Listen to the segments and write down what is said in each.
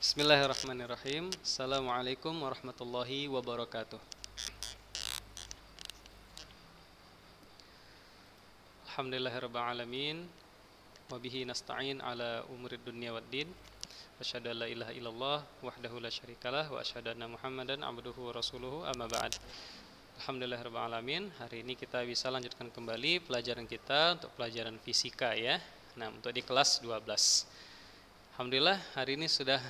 Bismillahirrahmanirrahim. Assalamualaikum warahmatullahi wabarakatuh. Alhamdulillahirrabbilalamin Wabihi nasta'in ala umurid dunia waddin Asyhadu an la ilaha illallah wahdahu la syarikalah Wa asyhadu anna muhammadan abduhu wa rasuluhu amma ba'd. Alhamdulillahirrabbilalamin Hari ini kita bisa lanjutkan kembali pelajaran kita untuk pelajaran fisika ya. Nah untuk di kelas 12 Alhamdulillah hari ini sudah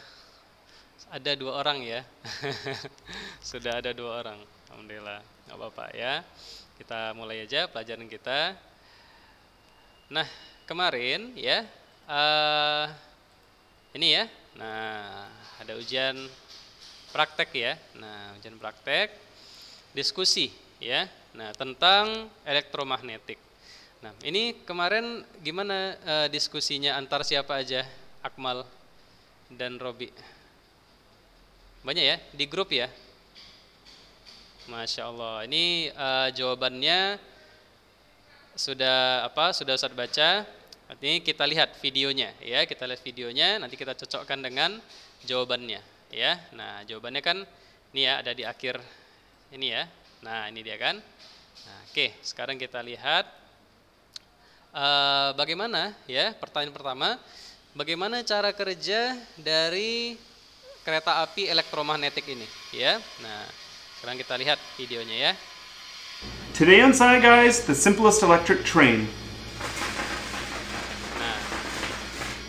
ada dua orang ya Sudah ada dua orang Alhamdulillah nggak apa-apa ya Kita mulai aja pelajaran kita Nah, kemarin ya, uh, ini ya, nah ada ujian praktek ya. Nah, ujian praktek, diskusi ya. Nah, tentang elektromagnetik. Nah, ini kemarin gimana uh, diskusinya antar siapa aja? Akmal dan Robi. Banyak ya di grup ya. Masya Allah. Ini uh, jawabannya sudah apa sudah Ustaz baca. Nanti kita lihat videonya ya. Kita lihat videonya nanti kita cocokkan dengan jawabannya ya. Nah jawabannya kan ini ya ada di akhir ini ya. Nah ini dia kan. Nah, oke sekarang kita lihat uh, bagaimana ya pertanyaan pertama. Bagaimana cara kerja dari kereta api elektromagnetik ini ya nah sekarang kita lihat videonya ya Today on Sci Guys, the simplest electric train.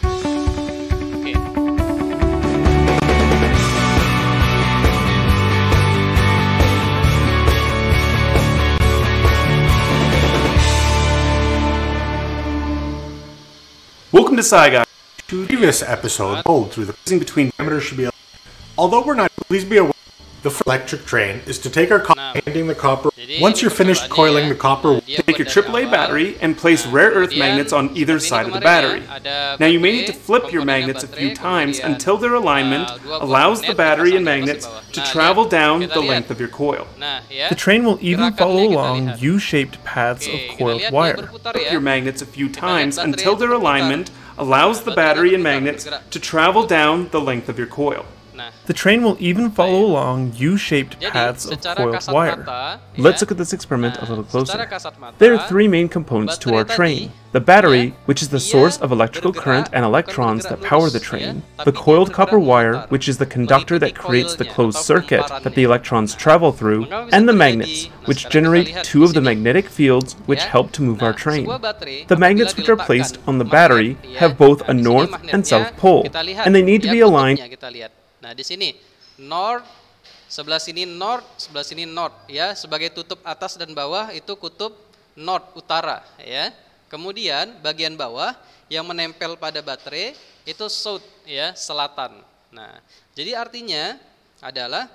Oke. Welcome to Sci Guys. previous episode told through the between diameters should be although we're not please be aware the first electric train is to take our copper Nah. handing the copper. Once you're finished coiling the copper Take your AAA battery and place rare earth magnets on either side of the battery. Now you may need to flip your magnets a few times until their alignment dua buah allows the battery and magnets to travel down the length of your coil. The train will even follow along. U-shaped paths of coiled wire. berputar Flip your magnets a few times until their alignment allows the battery and magnets to travel down the length of your coil. The train will even follow along U-shaped paths of coiled wire. Let's look at this experiment a little closer. There are three main components to our train. The battery, which is the source of electrical current and electrons that power the train. The coiled copper wire, which is the conductor that creates the closed circuit that the electrons travel through, and the magnets, which generate two of the magnetic fields which help to move our train. The magnets which are placed on the battery have both a north and south pole, and they need to be aligned kutubnya kita lihat. Nah, di sini north sebelah sini north, sebelah sini north ya, sebagai tutup atas dan bawah itu kutub north utara ya. Kemudian bagian bawah yang menempel pada baterai itu south ya, selatan. Nah, jadi artinya adalah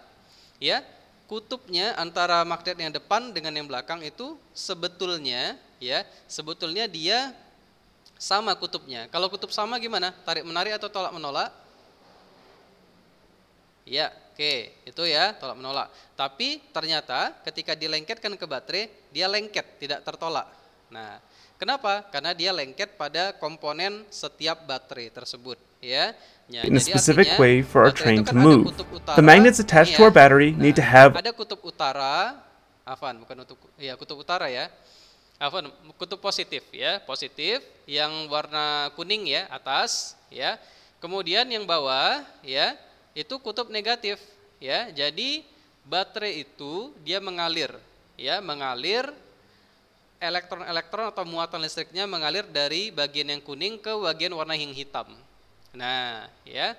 ya kutubnya antara magnet yang depan dengan yang belakang itu sebetulnya ya, sebetulnya dia sama kutubnya. Kalau kutub sama gimana? Tarik menarik atau tolak menolak? Ya, oke, itu ya tolak menolak. Tapi ternyata ketika dilengketkan ke baterai, dia lengket, tidak tertolak. Nah, kenapa? Karena dia lengket pada komponen setiap baterai tersebut, ya. Ya, in a specific artinya, way for our train to kan ada move. utara, The magnets attached ini to ya. our battery need to have Ada kutub utara, Afan, bukan kutub, ya kutub utara ya. Afan, kutub positif ya, positif yang warna kuning ya atas ya. Kemudian yang bawah ya itu kutub negatif ya. Jadi baterai itu dia mengalir ya, mengalir elektron-elektron atau muatan listriknya mengalir dari bagian yang kuning ke bagian warna yang hitam. Nah, ya.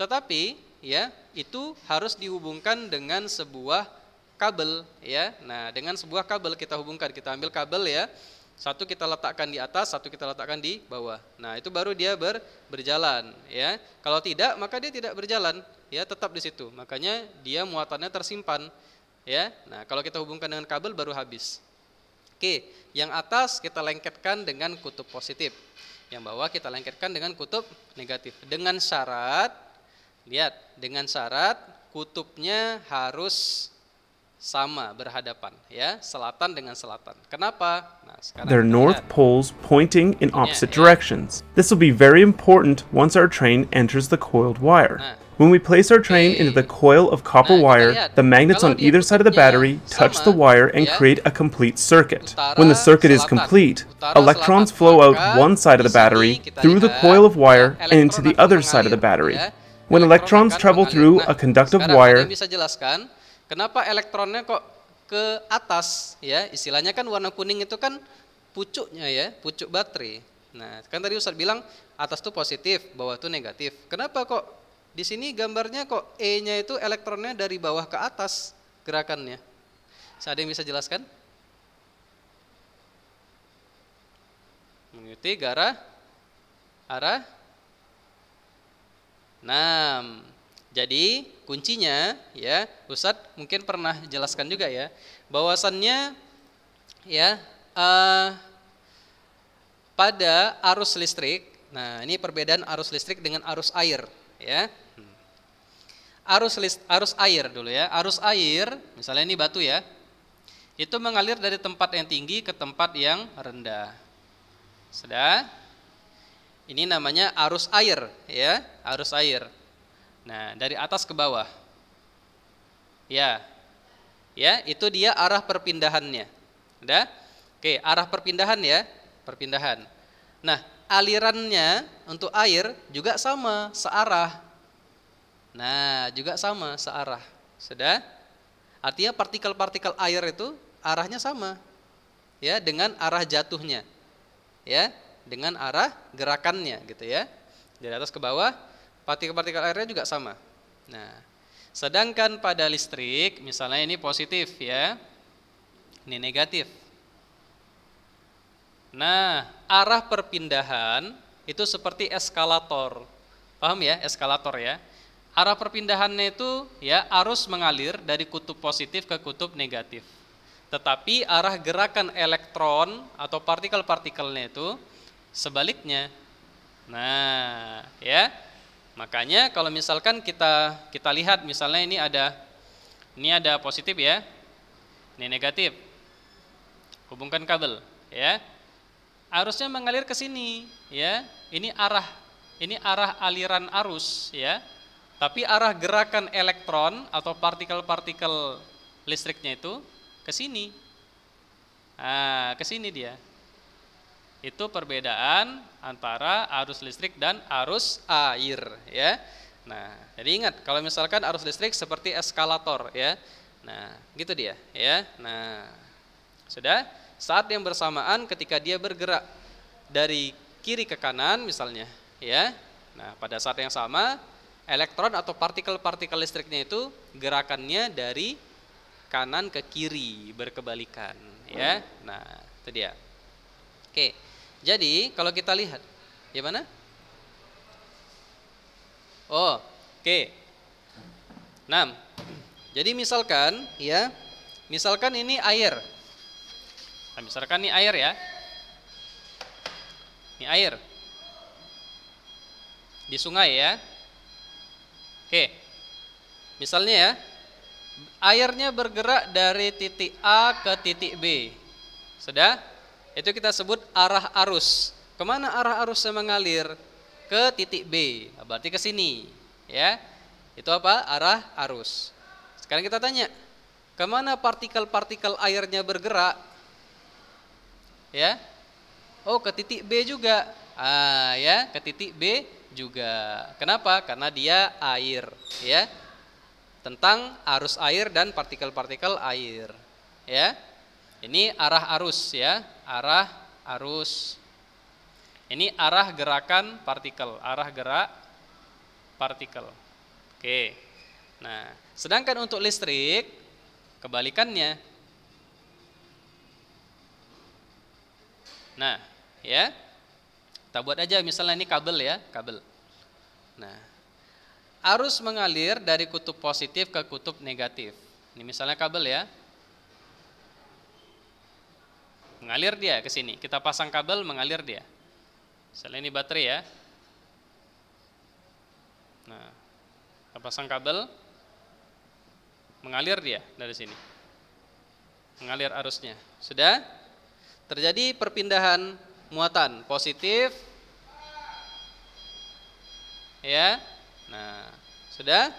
Tetapi ya, itu harus dihubungkan dengan sebuah kabel ya. Nah, dengan sebuah kabel kita hubungkan, kita ambil kabel ya. Satu kita letakkan di atas, satu kita letakkan di bawah. Nah, itu baru dia ber, berjalan ya. Kalau tidak, maka dia tidak berjalan ya, tetap di situ. Makanya dia muatannya tersimpan ya. Nah, kalau kita hubungkan dengan kabel baru habis. Oke, yang atas kita lengketkan dengan kutub positif. Yang bawah kita lengketkan dengan kutub negatif. Dengan syarat, lihat, dengan syarat kutubnya harus sama berhadapan ya, selatan dengan selatan. Kenapa? Nah, sekarang their north lihat. poles pointing in opposite yeah. directions. This will be very important once our train enters the coiled wire. Nah. When we place our train into the coil of copper wire, the magnets on either side of the battery touch the wire and create a complete circuit. When the circuit is complete, electrons flow out one side of the battery through the coil of wire and into the other side of the battery. When electrons travel through a conductive wire, yang bisa jelaskan kenapa elektronnya kok ke atas ya? Istilahnya kan warna kuning itu kan pucuknya ya pucuk baterai. Nah kan tadi Ustadz bilang atas tuh positif bawah tuh negatif. Kenapa kok di sini gambarnya kok E-nya itu elektronnya dari bawah ke atas gerakannya? Ada yang bisa jelaskan? Mengikuti ke arah arah 6 jadi kuncinya ya Ustadz mungkin pernah jelaskan juga ya bahwasannya ya eh, pada arus listrik nah ini perbedaan arus listrik dengan arus air ya. Arus list, arus air dulu ya arus air misalnya ini batu ya itu mengalir dari tempat yang tinggi ke tempat yang rendah. Sudah? Ini namanya arus air ya arus air Nah, dari atas ke bawah. Ya. Ya, itu dia arah perpindahannya. Udah? Oke, arah perpindahan ya, perpindahan. Nah, alirannya untuk air juga sama, searah. Nah, juga sama, searah. Sudah? Artinya partikel-partikel air itu arahnya sama. Ya, dengan arah jatuhnya. Ya, dengan arah gerakannya gitu ya. Dari atas ke bawah partikel-partikel airnya juga sama. Nah, sedangkan pada listrik, misalnya ini positif ya, ini negatif. Nah, arah perpindahan itu seperti eskalator. Paham ya, eskalator ya? Arah perpindahannya itu ya arus mengalir dari kutub positif ke kutub negatif. Tetapi arah gerakan elektron atau partikel-partikelnya itu sebaliknya. Nah, ya. Makanya kalau misalkan kita kita lihat misalnya ini ada ini ada positif ya. Ini negatif. Hubungkan kabel, ya. Arusnya mengalir ke sini, ya. Ini arah ini arah aliran arus, ya. Tapi arah gerakan elektron atau partikel-partikel listriknya itu ke sini. Nah, ke sini dia. Itu perbedaan antara arus listrik dan arus air ya. Nah, jadi ingat kalau misalkan arus listrik seperti eskalator ya. Nah, gitu dia ya. Nah, sudah saat yang bersamaan ketika dia bergerak dari kiri ke kanan misalnya ya. Nah, pada saat yang sama elektron atau partikel-partikel listriknya itu gerakannya dari kanan ke kiri berkebalikan ya. Nah, itu dia. Oke. Jadi kalau kita lihat, ya mana? Oh, oke. Nah, jadi misalkan ya, misalkan ini air. Nah, misalkan ini air ya. Ini air. Di sungai ya. Oke. Misalnya ya, airnya bergerak dari titik A ke titik B. Sudah? Itu kita sebut arah arus. Ke mana arah arusnya mengalir? Ke titik B. Berarti ke sini. Ya. Itu apa? Arah arus. Sekarang kita tanya, ke mana partikel-partikel airnya bergerak? Ya. Oh, ke titik B juga. Ah, ya, ke titik B juga. Kenapa? Karena dia air, ya. Tentang arus air dan partikel-partikel air. Ya. Ini arah arus ya, arah arus. Ini arah gerakan partikel, arah gerak partikel. Oke. Nah, sedangkan untuk listrik kebalikannya. Nah, ya. Kita buat aja misalnya ini kabel ya, kabel. Nah, arus mengalir dari kutub positif ke kutub negatif. Ini misalnya kabel ya. Mengalir dia ke sini. Kita pasang kabel mengalir dia. Misalnya ini baterai ya. Nah, kita pasang kabel mengalir dia dari sini. mengalir arusnya. Sudah? Terjadi perpindahan muatan positif ya. Nah, sudah?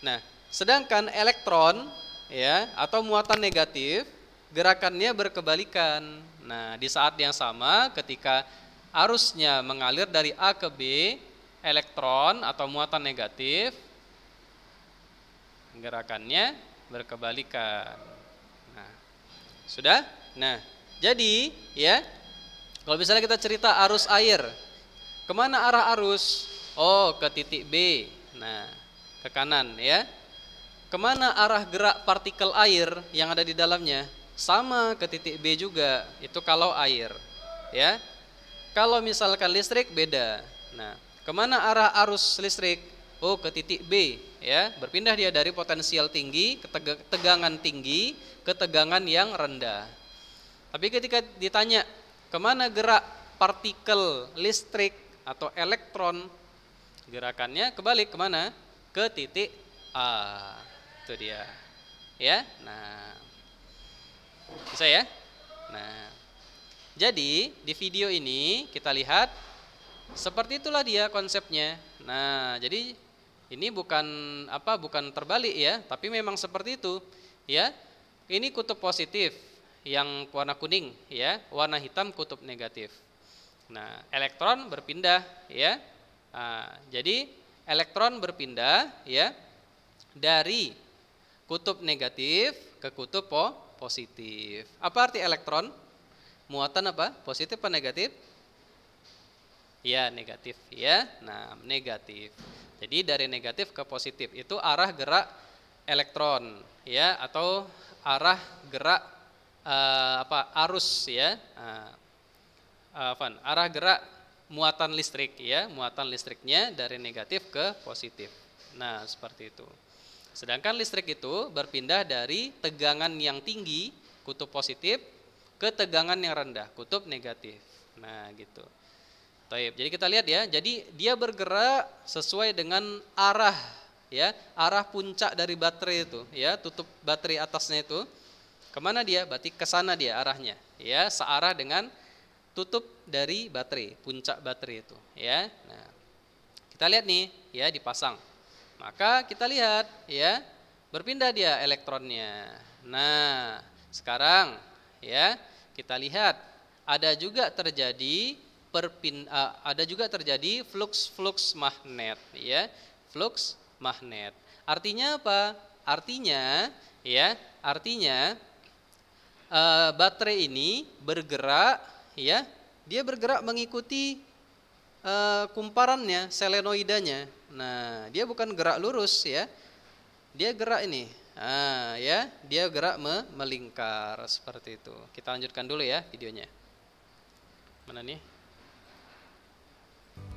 Nah, sedangkan elektron ya atau muatan negatif gerakannya berkebalikan. Nah, di saat yang sama ketika arusnya mengalir dari A ke B, elektron atau muatan negatif gerakannya berkebalikan. Nah, sudah? Nah, jadi ya, kalau misalnya kita cerita arus air, ke mana arah arus? Oh, ke titik B. Nah, ke kanan ya. Ke mana arah gerak partikel air yang ada di dalamnya? Sama ke titik B juga. Itu kalau air, ya. Kalau misalkan listrik beda. Nah, ke mana arah arus listrik? Oh, ke titik B, ya. Berpindah dia dari potensial tinggi ke tegangan tinggi ke tegangan yang rendah. Tapi ketika ditanya ke mana gerak partikel listrik atau elektron Gerakannya kebalik ke mana? Ke titik A. Itu dia. Ya, nah. Bisa ya? Nah. Jadi di video ini kita lihat seperti itulah dia konsepnya. Nah, jadi ini bukan apa bukan terbalik ya, tapi memang seperti itu. Ya. Ini kutub positif yang warna kuning ya, warna hitam kutub negatif. Nah, elektron berpindah ya Nah, jadi elektron berpindah ya dari kutub negatif ke kutub po positif. Apa arti elektron? Muatan apa? Positif atau negatif? Ya, negatif ya. Nah, negatif. Jadi dari negatif ke positif itu arah gerak elektron ya atau arah gerak uh, apa arus ya. Uh, arah gerak muatan listrik ya, muatan listriknya dari negatif ke positif. Nah, seperti itu. Sedangkan listrik itu berpindah dari tegangan yang tinggi, kutub positif, ke tegangan yang rendah, kutub negatif. Nah, gitu. Taib. Jadi kita lihat ya, jadi dia bergerak sesuai dengan arah ya, arah puncak dari baterai itu ya, tutup baterai atasnya itu. Ke mana dia? Berarti ke sana dia arahnya, ya, searah dengan tutup dari baterai, puncak baterai itu, ya. Nah, kita lihat nih, ya dipasang. Maka kita lihat, ya, berpindah dia elektronnya. Nah, sekarang ya, kita lihat ada juga terjadi perpin uh, ada juga terjadi flux-flux magnet, ya. Flux magnet. Artinya apa? Artinya, ya, artinya uh, baterai ini bergerak ya dia bergerak mengikuti uh, kumparannya selenoidanya nah dia bukan gerak lurus ya. Dia gerak ini. Ah ya dia gerak me melingkar seperti itu. Kita lanjutkan dulu ya videonya. Mana nih?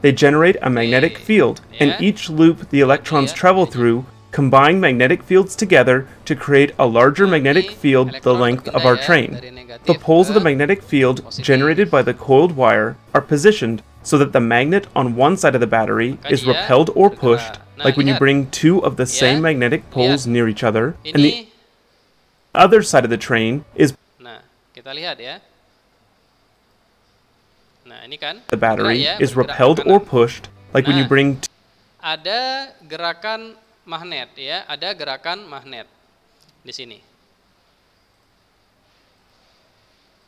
They generate a magnetic field, and each loop the electrons travel through combine magnetic fields together to create a larger magnetic field the length of our train. The poles of the magnetic field generated by the coiled wire are positioned so that the magnet on one side of the battery is repelled or pushed, like when you bring two of the same magnetic poles near each other, and the other side of the train is the battery is repelled or pushed, like when you bring ada gerakan magnet ya, ada gerakan magnet di sini.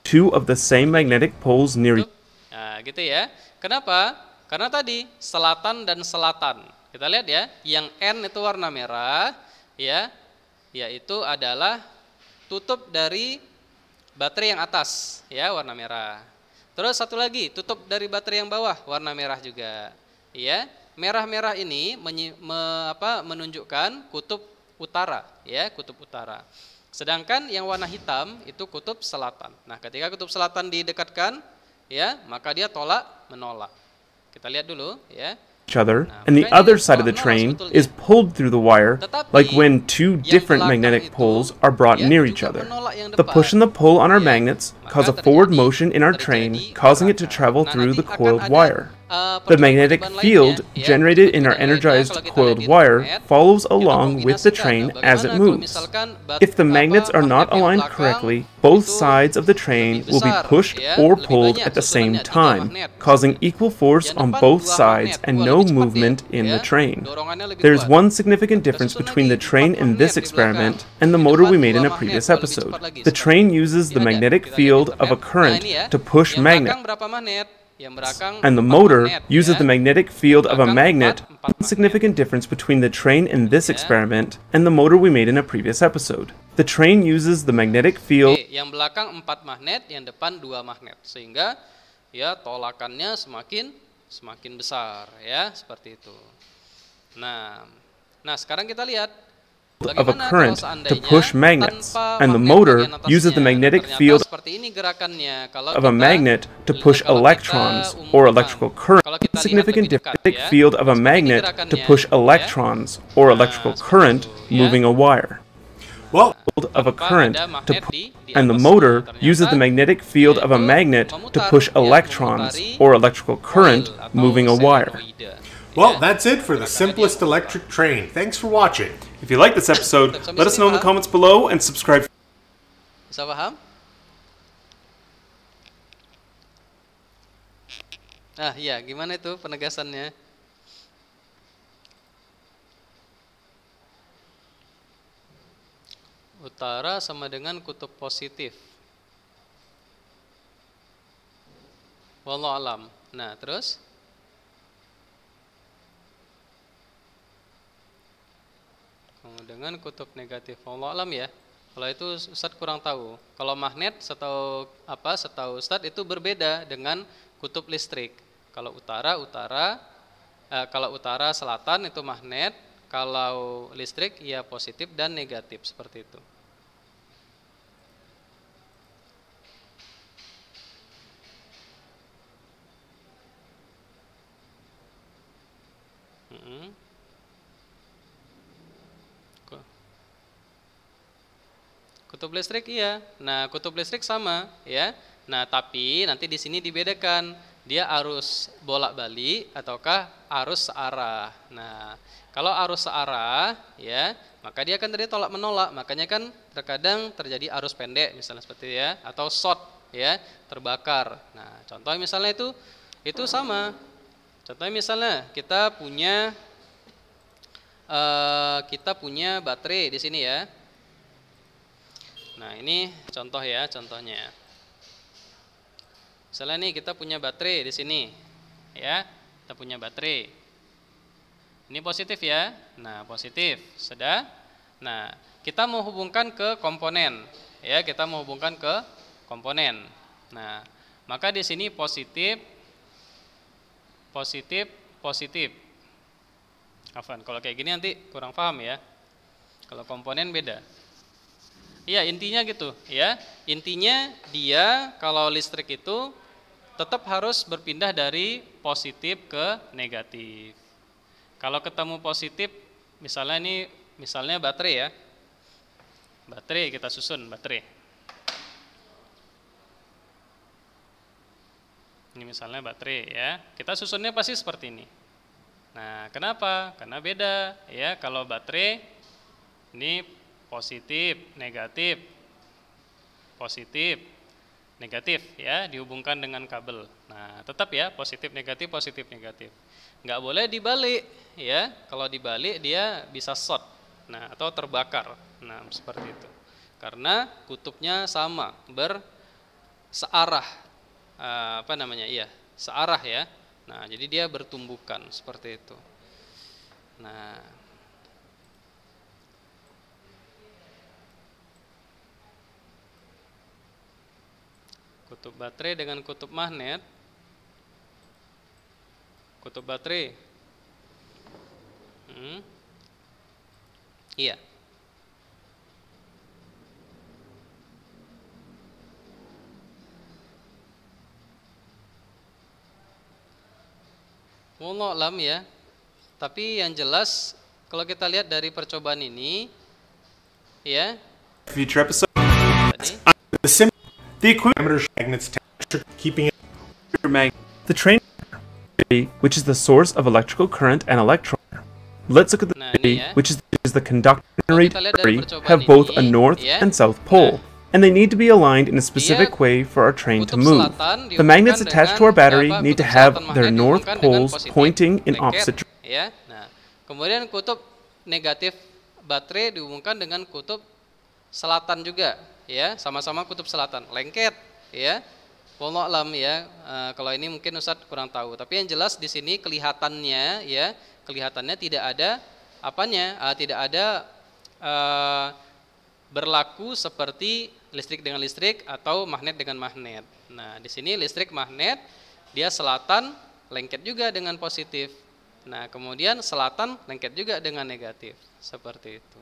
Two of the same magnetic poles near Nah, gitu ya. Kenapa? Karena tadi selatan dan selatan. Kita lihat ya, yang N itu warna merah, ya, yaitu adalah tutup dari baterai yang atas, ya, warna merah. Terus satu lagi, tutup dari baterai yang bawah, warna merah juga, ya merah-merah ini menyi, me, apa, menunjukkan kutub utara, ya, kutub utara. Sedangkan yang warna hitam itu kutub selatan. Nah, ketika kutub selatan didekatkan, ya, maka dia tolak menolak. Kita lihat dulu, ya. each other, and the other side of the train is pulled through the wire, like when two different magnetic poles are brought near each other. The push and the pull on our magnets cause a forward motion in our train, causing it to travel through the coiled wire. The magnetic field generated in our energized coiled wire follows along with the train as it moves. If the magnets are not aligned correctly, both sides of the train will be pushed or pulled at the same time, causing equal force on both sides and no movement in the train. There is one significant difference between the train in this experiment and the motor we made in a previous episode. The train uses the magnetic field of a current to push magnet and the motor uses the magnetic field of a magnet. One significant difference between the train in this experiment and the motor we made in a previous episode. The train uses the magnetic field eh, yang belakang 4 magnet, yang depan 2 magnet. Sehingga ya tolakannya semakin semakin besar ya, seperti itu. Nah, nah sekarang kita lihat of a current to push magnets, and the motor uses the magnetic field of a magnet to push electrons or electrical current. Significant magnetic field of a magnet to push electrons or electrical current moving a wire. Well, of a current to push, and the motor uses the magnetic field of a magnet to push electrons or electrical current moving a wire. Well, that's it for the simplest electric train. Thanks for watching. If you like this episode, let us know in the comments below and subscribe. Bisa paham? Ah, iya, gimana itu penegasannya? Utara sama dengan kutub positif. Wallahu alam. Nah, terus? Dengan kutub negatif. Allah alam ya. Kalau itu Ustadz kurang tahu. Kalau magnet setahu apa setahu Ustadz itu berbeda dengan kutub listrik. Kalau utara utara eh, kalau utara selatan itu magnet, kalau listrik ya positif dan negatif seperti itu. Kutub listrik iya. Nah, kutub listrik sama ya. Nah, tapi nanti di sini dibedakan dia arus bolak-balik ataukah arus searah. Nah, kalau arus searah ya, maka dia akan terjadi tolak menolak. Makanya kan terkadang terjadi arus pendek misalnya seperti ya atau short ya, terbakar. Nah, contoh misalnya itu itu sama. Contohnya misalnya kita punya uh, kita punya baterai di sini ya. Nah ini contoh ya contohnya. Misalnya nih kita punya baterai di sini, ya kita punya baterai. Ini positif ya. Nah positif sudah. Nah kita mau hubungkan ke komponen, ya kita mau hubungkan ke komponen. Nah maka di sini positif, positif, positif. Afan, kalau kayak gini nanti kurang paham ya. Kalau komponen beda. Iya intinya gitu ya. Intinya dia kalau listrik itu tetap harus berpindah dari positif ke negatif. Kalau ketemu positif, misalnya ini misalnya baterai ya. Baterai kita susun baterai. Ini misalnya baterai ya. Kita susunnya pasti seperti ini. Nah, kenapa? Karena beda ya. Kalau baterai ini positif, negatif, positif, negatif ya dihubungkan dengan kabel. Nah tetap ya positif negatif positif negatif. Nggak boleh dibalik ya. Kalau dibalik dia bisa short, nah atau terbakar. Nah seperti itu. Karena kutubnya sama bersearah eh, apa namanya iya searah ya. Nah jadi dia bertumbukan seperti itu. Nah kutub baterai dengan kutub magnet. Kutub baterai. Hmm. iya. Wallah alam ya. Tapi yang jelas kalau kita lihat dari percobaan ini ya. Future episode The equivalent magnets keeping it the train which is the source of electrical current and electron. Let's look at the battery, which is, is the conductor and Kalau kita lihat dari battery have both a north and south pole, and they need to be aligned in a specific way for our train to move. The magnets attached to our battery need to have their north poles pointing in opposite directions. ya. Nah, kemudian kutub negatif baterai dihubungkan dengan kutub selatan juga, ya, sama-sama kutub selatan, lengket, ya. Wallahu alam ya. Eh, kalau ini mungkin Ustadz kurang tahu, tapi yang jelas di sini kelihatannya ya, kelihatannya tidak ada apanya? eh, tidak ada eh, berlaku seperti listrik dengan listrik atau magnet dengan magnet. Nah, di sini listrik magnet dia selatan lengket juga dengan positif. Nah, kemudian selatan lengket juga dengan negatif. Seperti itu.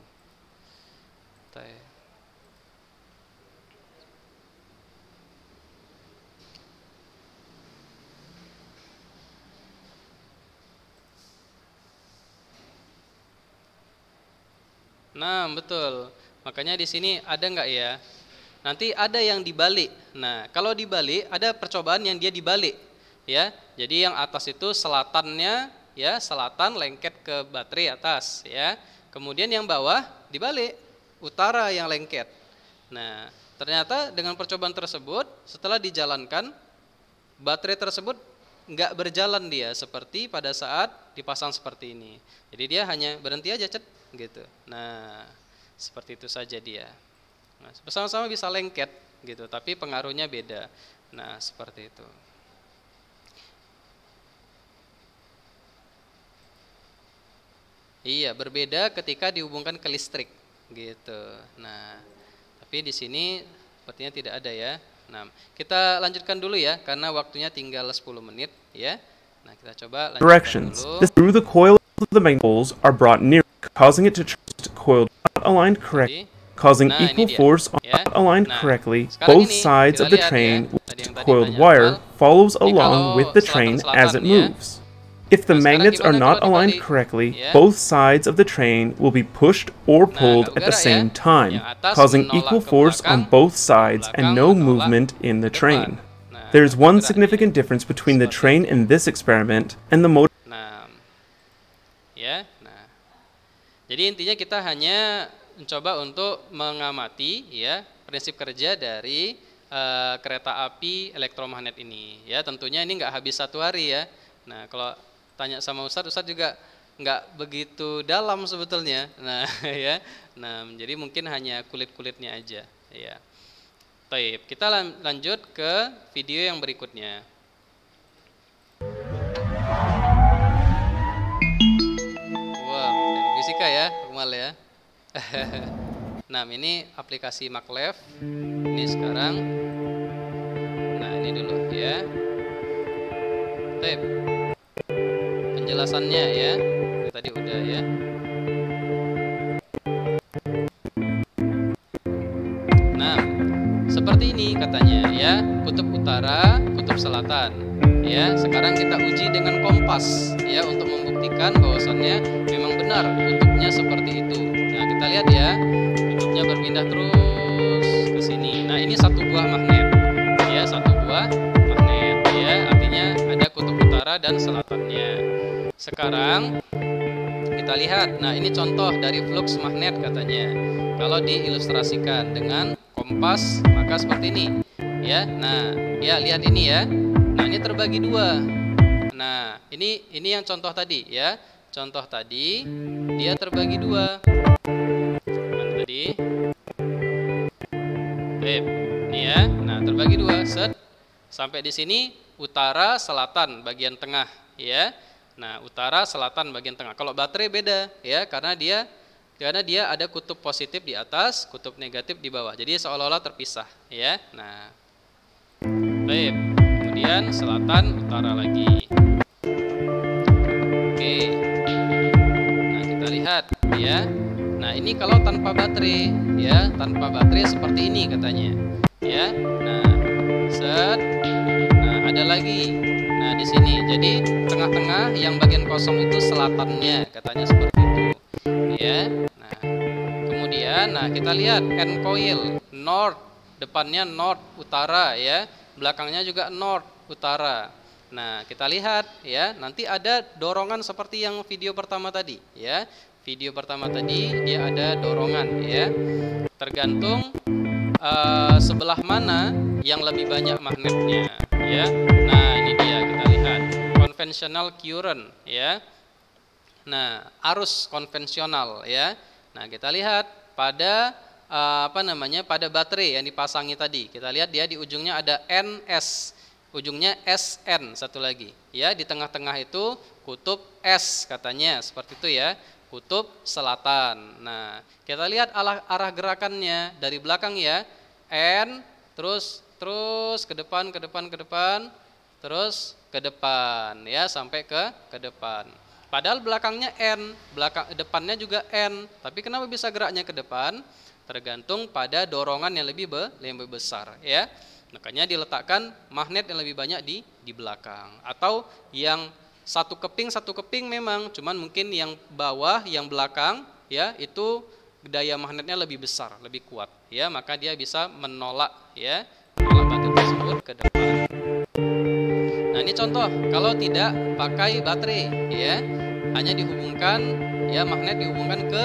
Nah, betul. Makanya di sini ada nggak ya? Nanti ada yang dibalik. Nah, kalau dibalik ada percobaan yang dia dibalik, ya. Jadi yang atas itu selatannya, ya, selatan lengket ke baterai atas, ya. Kemudian yang bawah dibalik, utara yang lengket. Nah, ternyata dengan percobaan tersebut, setelah dijalankan, baterai tersebut nggak berjalan dia seperti pada saat dipasang seperti ini. Jadi dia hanya berhenti aja cet gitu. Nah, seperti itu saja dia. Nah, bersama-sama bisa lengket gitu, tapi pengaruhnya beda. Nah, seperti itu. Iya, berbeda ketika dihubungkan ke listrik gitu. Nah, tapi di sini sepertinya tidak ada ya. Nah, kita lanjutkan dulu ya karena waktunya tinggal 10 menit ya. Nah, kita coba lanjutkan Directions. dulu. This through the coil of the magnet poles are brought near, causing it to twist coiled not aligned correctly, causing equal force on not aligned correctly. Both sides of the train with coiled wire follows along with the train as it moves. If the magnets are not aligned correctly, both sides of the train will be pushed or pulled at the same time, causing equal force on both sides and no movement in the train. There is one significant difference between the train in this experiment and the motor. Jadi intinya kita hanya mencoba untuk mengamati ya prinsip kerja dari eh, kereta api elektromagnet ini. Ya, tentunya ini nggak habis satu hari ya. Nah, kalau tanya sama Ustadz, Ustadz juga nggak begitu dalam sebetulnya. Nah, ya. Nah, jadi mungkin hanya kulit-kulitnya aja, ya. Taib, kita lan- lanjut ke video yang berikutnya. Akmal ya. nah, ini aplikasi Maklev. Ini sekarang. Nah, ini dulu ya. Taib. Penjelasannya ya. Tadi udah ya. Nah, seperti ini katanya ya, kutub utara, kutub selatan. Ya, sekarang kita uji dengan kompas ya untuk membuktikan bahwasannya memang benar kutubnya seperti itu. Nah, kita lihat ya, kutubnya berpindah terus ke sini. Nah, ini satu buah magnet. Ya, satu buah magnet ya, artinya ada kutub utara dan selatannya. Sekarang kita lihat. Nah, ini contoh dari flux magnet katanya. Kalau diilustrasikan dengan kompas, maka seperti ini. Ya. Nah, ya lihat ini ya. Nah, ini terbagi dua. Nah, ini ini yang contoh tadi ya. Contoh tadi dia terbagi dua. Mana tadi? Baik. Ini ya. Nah, terbagi dua. Set. Sampai di sini utara, selatan, bagian tengah, ya. Nah, utara, selatan, bagian tengah. Kalau baterai beda, ya, karena dia karena dia ada kutub positif di atas, kutub negatif di bawah. Jadi seolah-olah terpisah, ya. Nah, baik. Kemudian selatan, utara lagi. Oke. Nah, kita lihat, ya. Nah, ini kalau tanpa baterai, ya, tanpa baterai seperti ini katanya, ya. Nah, set. Nah, ada lagi. Nah, di sini. Jadi tengah-tengah yang bagian kosong itu selatannya, katanya seperti itu. Ya. Nah, kemudian nah kita lihat end coil north, depannya north utara ya. Belakangnya juga north utara. Nah, kita lihat ya, nanti ada dorongan seperti yang video pertama tadi ya. Video pertama tadi dia ada dorongan ya. Tergantung uh, sebelah mana yang lebih banyak magnetnya ya. Nah, ini dia kita lihat. Konvensional current ya. Nah, arus konvensional ya. Nah, kita lihat pada uh, apa namanya? pada baterai yang dipasangi tadi. Kita lihat dia di ujungnya ada NS ujungnya SN satu lagi. Ya di tengah-tengah itu kutub S katanya seperti itu ya. Kutub selatan. Nah kita lihat arah, arah gerakannya. Dari belakang ya N terus terus ke depan ke depan ke depan terus ke depan. Ya sampai ke ke depan. Padahal belakangnya N belakang depannya juga N. Tapi kenapa bisa geraknya ke depan? Tergantung pada dorongan yang lebih be, lebih besar ya Makanya diletakkan magnet yang lebih banyak di di belakang. Atau yang satu keping satu keping memang cuman mungkin yang bawah yang belakang ya itu daya magnetnya lebih besar lebih kuat ya. Maka dia bisa menolak ya menolak baterai tersebut ke depan. Nah ini contoh. Kalau tidak pakai baterai ya hanya dihubungkan ya magnet dihubungkan ke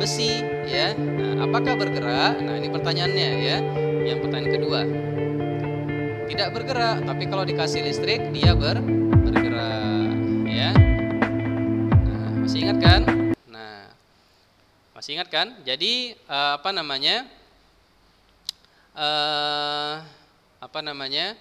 besi ya. Nah, apakah bergerak? Nah ini pertanyaannya ya. Yang pertanyaan kedua tidak bergerak tapi kalau dikasih listrik dia ber bergerak ya. Nah, masih ingat kan? Nah masih ingat kan? Jadi uh, apa namanya? Uh, apa namanya?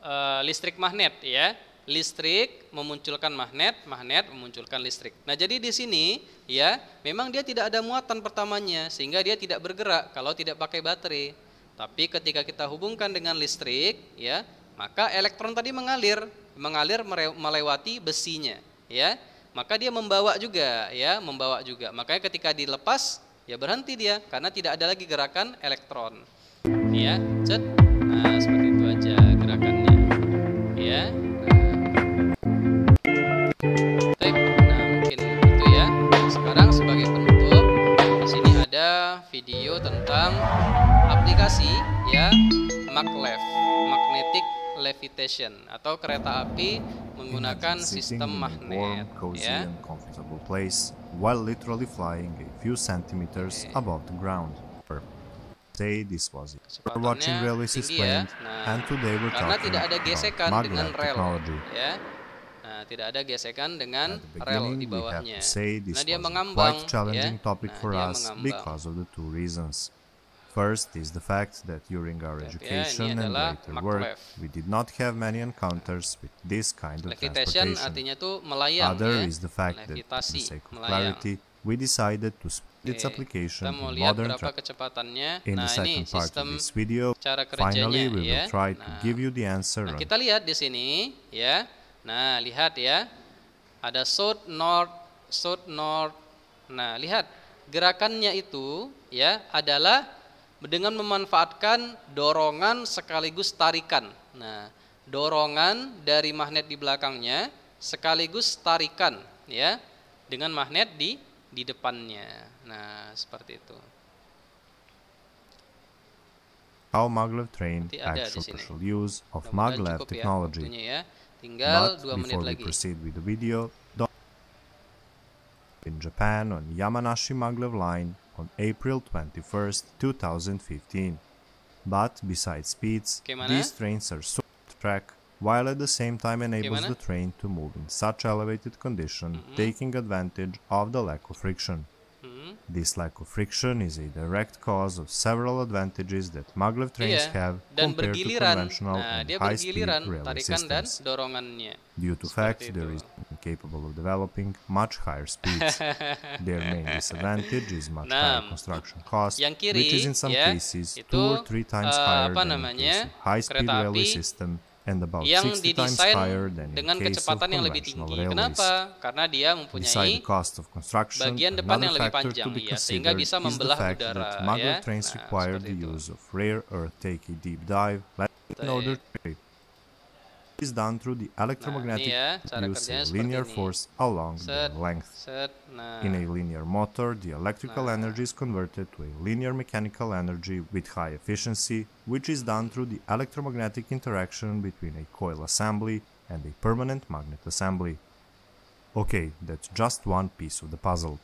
Uh, listrik magnet ya. Listrik memunculkan magnet, magnet memunculkan listrik. Nah, jadi di sini ya, memang dia tidak ada muatan pertamanya sehingga dia tidak bergerak kalau tidak pakai baterai. Tapi ketika kita hubungkan dengan listrik, ya, maka elektron tadi mengalir, mengalir melewati besinya, ya. Maka dia membawa juga, ya, membawa juga. Makanya ketika dilepas, ya berhenti dia karena tidak ada lagi gerakan elektron. Ya, cet. Nah, seperti itu aja gerakannya. Levitation atau kereta api menggunakan sistem magnet ya place while literally flying a few centimeters okay. above the ground Say this was it. We're watching explained, ya. nah, and today we're karena talking tidak ada gesekan about dengan rel, technology. ya. Nah, tidak ada gesekan dengan rel di bawahnya. Say this nah, dia mengambang, quite challenging ya. topic nah, for us mengambang. because of the two reasons. First is the fact that during our education and later work, we did not have many encounters with this kind of transportation. Other ya. is the fact that, for the sake of clarity, we decided to split its application in modern. In nah, the ini second part of this video, finally we ya. will try to Nah, give you the answer Nah, kita lihat di sini ya. Nah, lihat ya. Ada south north, south north. Nah, lihat gerakannya itu ya adalah dengan memanfaatkan dorongan sekaligus tarikan. Nah, dorongan dari magnet di belakangnya sekaligus tarikan ya dengan magnet di di depannya. Nah, seperti itu. how maglev di actual partial use of maglev ya technology. waktunya ya. Tinggal But dua menit before we lagi. proceed with the video, in Japan on Yamanashi maglev line on April 21, 2015. But besides speeds, these trains are short track, while at the same time enables the train to move in such elevated condition, Mm-hmm. taking advantage of the lack of friction. This lack of friction is a direct cause of several advantages that maglev trains Iya, have dan compared to conventional Nah, and high-speed railway systems. dorongannya. Due to fact there itu. is capable of developing much higher speeds. Their main disadvantage is much higher construction cost, yang kiri, which is in some ya, cases itu, two or three times eh, higher than namanya, high-speed railway system yang 60 times didesain dengan kecepatan yang lebih tinggi. railways. Kenapa? Karena dia mempunyai bagian depan yang lebih panjang, ya, sehingga bisa membelah udara, ya. Nah, seperti itu. Is done through the electromagnetic use seperti linear force along the length. In a linear motor, the electrical energy is converted to a linear mechanical energy with high efficiency, which is done through the electromagnetic interaction between a coil assembly and a permanent magnet assembly. Okay, that's just one piece of the puzzle.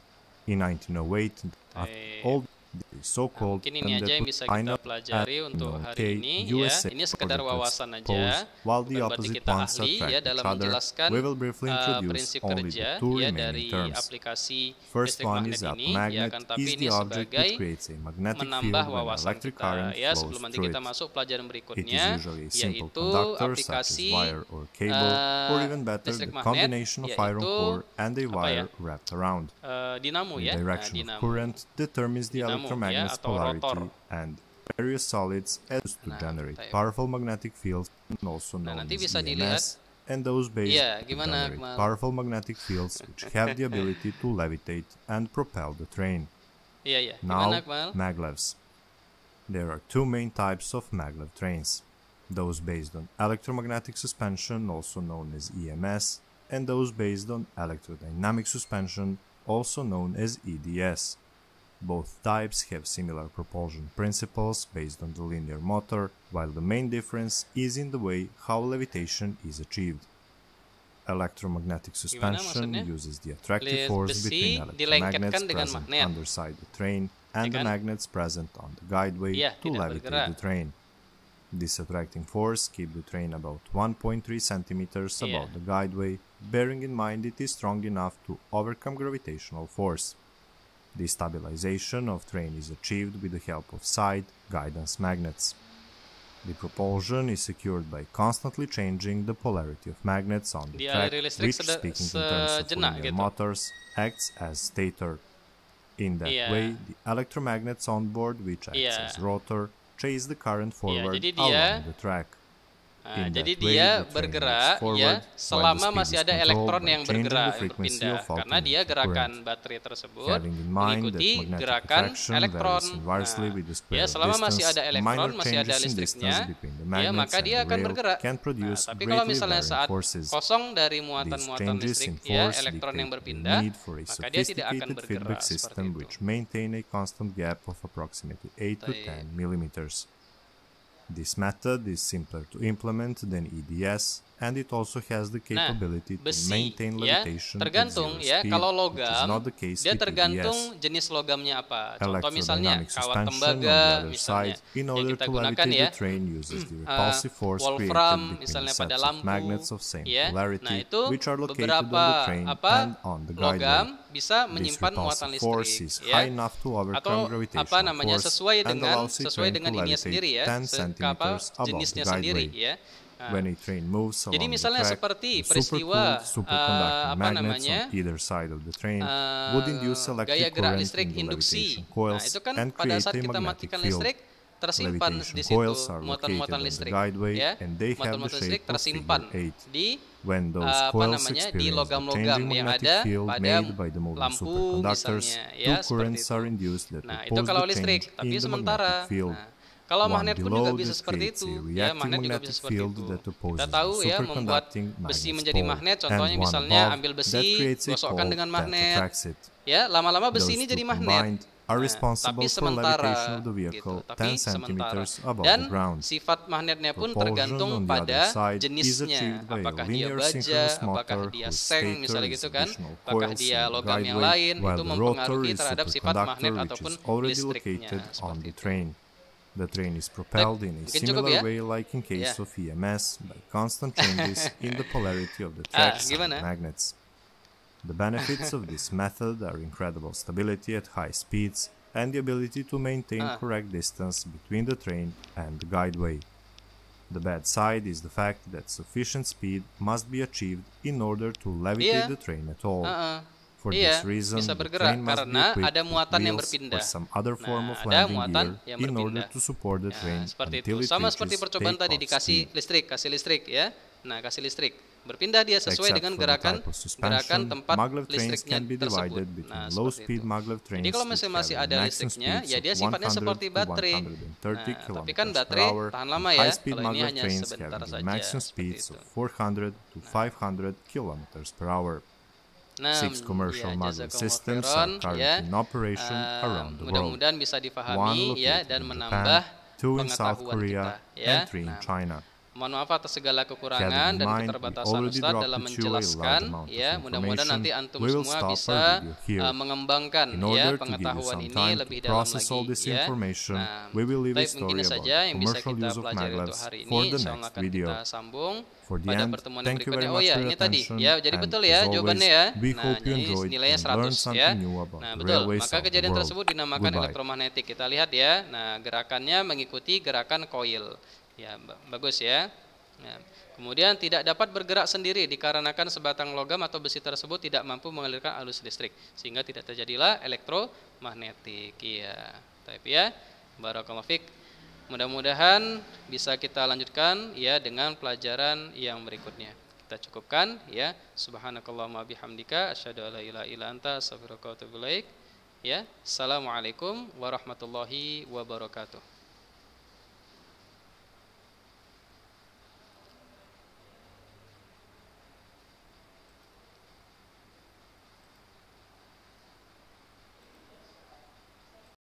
In 1908, after Baik. All the so-called mungkin ini aja yang bisa kita pelajari untuk hari ini ya. Ini sekedar wawasan aja. while the Bukan berarti opposite kita ahli ya dalam menjelaskan uh, prinsip kerja ya dari terms. aplikasi First listrik magnet ini ya kan tapi ini sebagai that creates a magnetic field menambah wawasan electric kita current ya sebelum nanti kita it. masuk pelajaran berikutnya yaitu aplikasi wire or cable, or uh, even better, listrik the magnet, combination of iron yaitu core and a apa ya? wire wrapped around. uh, dinamo ya Nah, direction of dinamo current determines the Electromagnet's rotor. polarity and various solids as to Nah, generate powerful magnetic fields, also known as. EMS, and those based gimana, generate powerful magnetic fields which have the ability to levitate and propel the train. iya iya Now, maglevs. There are two main types of maglev trains. Those based on electromagnetic suspension, also known as EMS, and those based on electrodynamic suspension, also known as EDS. Both types have similar propulsion principles based on the linear motor, while the main difference is in the way how levitation is achieved. Electromagnetic suspension uses the attractive force between electromagnets present underside the train and the magnets present on the guideway to levitate the train. This attracting force keep the train about 1.3 centimeters above the guideway, bearing in mind it is strong enough to overcome gravitational force. The stabilization of train is achieved with the help of side guidance magnets. The propulsion is secured by constantly changing the polarity of magnets on the track, which, speaking in terms of linear motors, acts as stator. In that way, the electromagnets on board, which acts as rotor, chase the current forward along the track. Nah, In jadi dia bergerak ya selama masih ada elektron yang bergerak yang berpindah karena dia gerakan baterai tersebut mengikuti gerakan elektron. Nah, ya selama masih ada elektron, masih ada listriknya, ya maka dia akan bergerak. Nah, tapi kalau misalnya saat kosong dari muatan-muatan listrik ya elektron yang berpindah, maka dia tidak akan bergerak seperti itu. which maintain a constant gap of approximately 8 to Baik. 10 millimeters. This method is simpler to implement than EDS and it also has the Nah, capability to besi maintain ya levitation tergantung at zero ya speed, kalau logam not the case dia tergantung EDS. jenis logamnya apa contoh misalnya kawat suspension on the tembaga other misalnya side, in yang order kita to gunakan ya train uses the uh, repulsive force wolfram misalnya pada lampu magnets of same ya polarity, nah itu which are located beberapa on the train apa and on the guideway. logam bisa menyimpan muatan listrik is ya high enough to overcome atau apa namanya sesuai and dengan sesuai train dengan to ininya sendiri ya 10 se- apa centimeters above jenisnya the sendiri guideway. ya Nah, When a train moves Jadi along misalnya the track, seperti peristiwa, uh, apa magnets namanya, on either side of the train eh, would induce electric gaya gerak current listrik in the induksi. levitation coils Nah, itu kan and pada create saat a kita magnetic matikan field. listrik tersimpan Levitation di situ coils are muatan-muatan located on the listrik guideway ya and they have the muatan-muatan shape listrik of tersimpan di When those uh, apa coils namanya di logam-logam changing yang magnetic ada field pada made by the moving lampu superconductors, misalnya two ya seperti currents itu. are induced that Nah, itu kalau the listrik, tapi in the sementara magnetic field. nah, kalau magnet pun juga bisa seperti itu. Ya, magnet juga bisa seperti itu. Kita tahu ya membuat besi menjadi magnet, contohnya misalnya ambil besi, gosokkan dengan magnet. Ya, lama-lama besi ini jadi magnet. are Nah, responsible tapi for sementara of the gitu, vehicle tapi 10 sementara. above Dan the ground. sifat magnetnya pun tergantung pada jenisnya. Apakah dia baja, apakah dia seng misalnya is gitu kan, apakah dia logam yang lain itu mempengaruhi terhadap sifat magnet ataupun listriknya seperti itu. The train is propelled in a similar way like in case Ya. of EMS by constant changes in the polarity of the Ah, tracks and gimana? magnets. The benefits of this method are incredible stability at high speeds and the ability to maintain Ah. correct distance between the train and the guideway. The bad side is the fact that sufficient speed must be achieved in order to levitate Iya. the train at all. Heeh. For Iya, this reason, bisa bergerak karena ada muatan yang berpindah. Nah, ada muatan yang berpindah. to support the train seperti itu. it Sama seperti percobaan tadi dikasih speed. listrik, kasih listrik ya. Nah, kasih listrik. berpindah dia sesuai Except dengan gerakan gerakan tempat listriknya tersebut. Nah, low speed itu. Jadi kalau masih masih ada listriknya, ya dia sifatnya 100 seperti baterai. 130 Nah, tapi kan baterai tahan lama ya. Kalau ini hanya sebentar saja, maximum seperti speeds itu. of 400 to 500 kilometers per hour. Six commercial jazakumullah systems are currently in operation Ah, around the world. Mudah-mudahan bisa One ya located dan in menambah Japan, two in South Korea, kita ya. and three in China. Mohon maaf atas segala kekurangan dan keterbatasan Ustaz dalam menjelaskan ya mudah-mudahan nanti antum semua bisa uh, mengembangkan ya pengetahuan ini lebih dalam lagi ya. Nah, baik mungkin saja yang bisa kita pelajari untuk hari ini. Insyaallah akan video. kita sambung pada pertemuan berikutnya. Oh ya, ini tadi ya. Jadi betul ya jawabannya ya. Nah, enjoyed nilainya and learned 100 ya. Nah, betul. Maka kejadian tersebut dinamakan elektromagnetik. Kita lihat ya. Nah, gerakannya mengikuti gerakan koil. Ya, ba- bagus ya. Nah, kemudian tidak dapat bergerak sendiri dikarenakan sebatang logam atau besi tersebut tidak mampu mengalirkan arus listrik sehingga tidak terjadilah elektromagnetik. Iya. Tapi ya, barakallahu. Mudah-mudahan bisa kita lanjutkan ya dengan pelajaran yang berikutnya. Kita cukupkan ya. Subhanakallahumma bihamdika asyhadu an la ilaha illa anta astaghfiruka wa atubu. Ya. Assalamualaikum warahmatullahi wabarakatuh.